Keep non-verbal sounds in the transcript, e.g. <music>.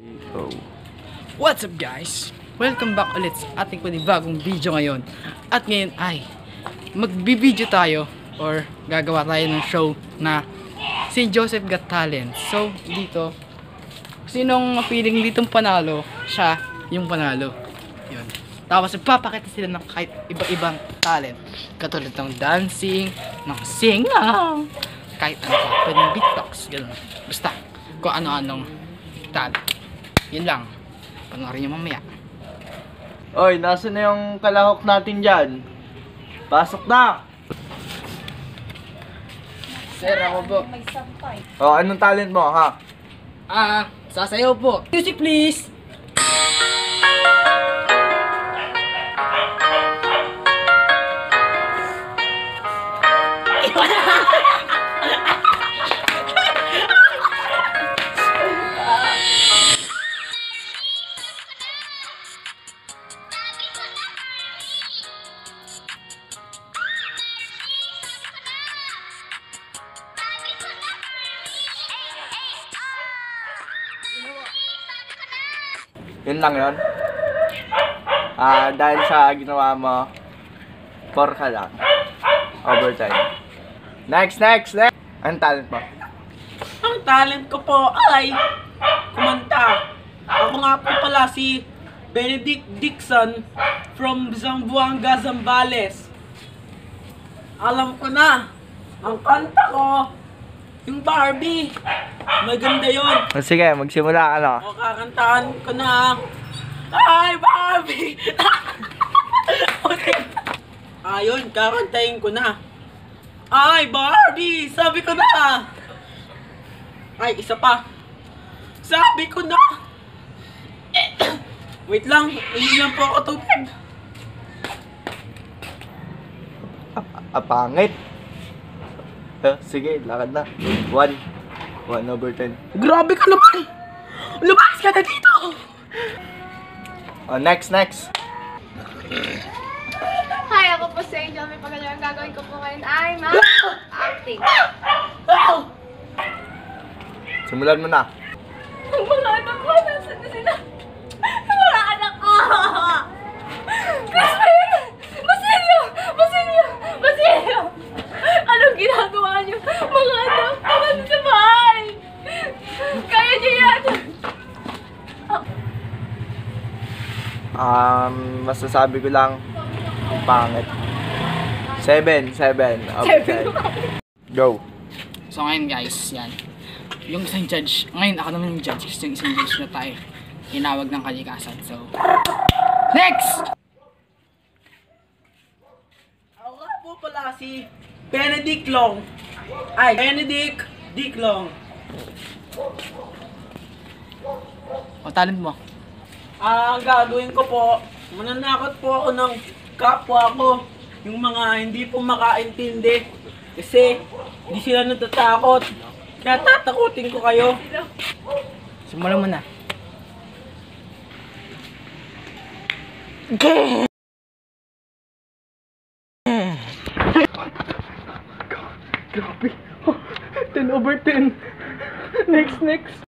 Go. What's up guys? Welcome back ulit sa ating panibagong video ngayon. At ngayon ay magbibideo tayo or gagawa tayo ng show na St. Joseph Got Talent. So dito, sinong feeling ditong panalo, siya yung panalo. Yun. Tapos ipapakita sila ng kahit iba-ibang talent. Katulad ng dancing, ng singaw, kahit ano pa, pwedeng beatbox, gano'n. Basta, kung ano-anong talent. Yun lang. Panoorin nyo mamaya. Oy, nasa na yung kalahok natin dyan? Pasok na! Sir, ako po. Oh, anong talent mo, ha? Ah, sasayaw po. Music please! Yun lang yun. Ah, dahil sa ginawa mo, for ka lang. Overtime. Next, next, next! Anong talent mo? Ang talent ko po ay kumanta. Ako nga po pala si Benedict Dixon from Zamboanga, Zambales. Alam ko na, ang kanta ko, yung Barbie. Maganda yon. Oh, sige, magsimula ka na. O kakantaan ko na, Ay, Barbie! <laughs> okay. Ayun, kakantahin ko na. Ay, Barbie! Sabi ko na! Ay, isa pa. Sabi ko na! <coughs> Wait lang, inom lang po ako tubig. Ah, pangit. Sige, lakad na. One. One over ten. Grabe ka naman! Lumayas ka na dito! Oh, next, next. Hi, ako po si Angel. May pagkalang gagawin ko po ngayon ay ma-acting. Simulan mo na. Ang mga anak ko, nasan na sila? Ang mga anak ko! Crispin! Basilio! Basilio! Basilio! Anong ginagawa niyo? Mga anak ko, nandun sa bahay! Kaya niyo yan! Um, masasabi ko lang, pangit. Seven, seven. Ten. Go. So ngayon guys, yan. Yung isang judge, ngayon ako naman yung judge kasi yung isang judge na tayo tinawag ng kalikasan. So, next! Ako nga po pala si Benedict Long. Ay, Benedict Dicklong. O talent mo. Ah, ang gagawin ko po, mananakot po ako ng kapwa ko, yung mga hindi po makaintindi. Kasi, hindi sila natatakot. Kaya tatakutin ko kayo. Simulan mo na. Grabe. 10 over 10. Next, next.